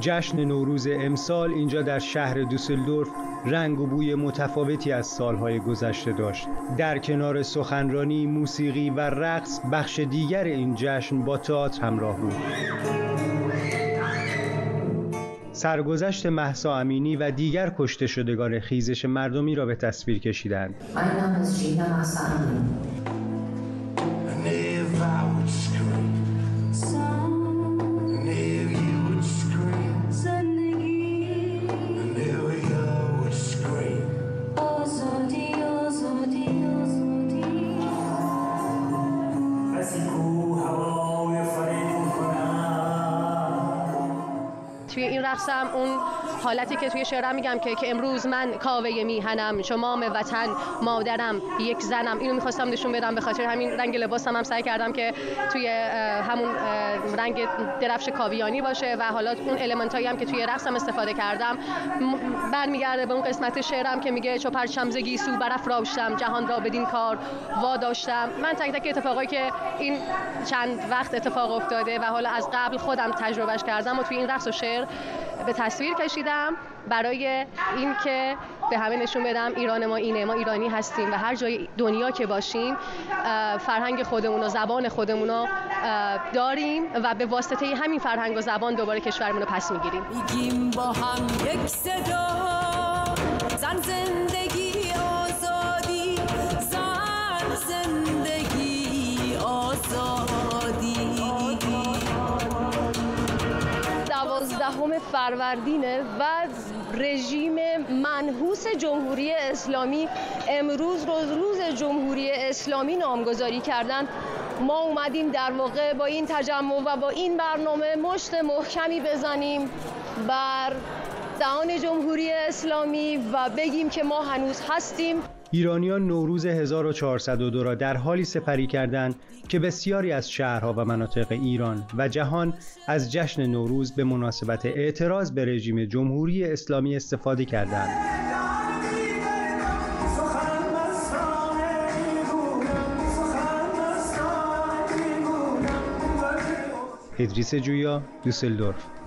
جشن نوروز امسال اینجا در شهر دوسلدورف رنگ و بوی متفاوتی از سالهای گذشته داشت. در کنار سخنرانی، موسیقی و رقص بخش دیگر این جشن با تئاتر همراه بود. سرگذشت محسا امینی و دیگر کشته شدگان خیزش مردمی را به تصویر کشیدند. توی این رقصم اون حالتی که توی شعرم میگم که که امروز من کاوه میهنم شمام وطن مادرم یک زنم. اینو می‌خواستم نشون بدم به خاطر همین رنگ لباسم هم سعی کردم که توی همون رنگ درفش کاویانی باشه و حالا اون المنت هم که توی رقصم استفاده کردم. برمیگرده به اون قسمت شعرم که میگه چو پرچم زگی سو برف راشتم جهان را بدین کار وا داشتم من تک تک اتفاقایی که این چند وقت اتفاق افتاده و حالا از قبل خودم تجربهش کردم و توی این رقص و شعر به تصویر کشیدم برای اینکه به همه نشون بدم ایران ما اینه ما ایرانی هستیم و هر جای دنیا که باشیم فرهنگ خودمون و زبان خودمون رو داریم و به واسطه همین فرهنگ و زبان دوباره کشورمون رو پس می‌گیریم. میگیم با هم یک دوازدهم فروردینه و رژیم منحوس جمهوری اسلامی امروز روز روز جمهوری اسلامی نامگذاری کردن ما اومدیم در واقع با این تجمع و با این برنامه مشت محکمی بزنیم بر دهان جمهوری اسلامی و بگیم که ما هنوز هستیم. ایرانیان نوروز 1402 را در حالی سپری کردند که بسیاری از شهرها و مناطق ایران و جهان از جشن نوروز به مناسبت اعتراض به رژیم جمهوری اسلامی استفاده کردند. ادریس جویا دوسلدورف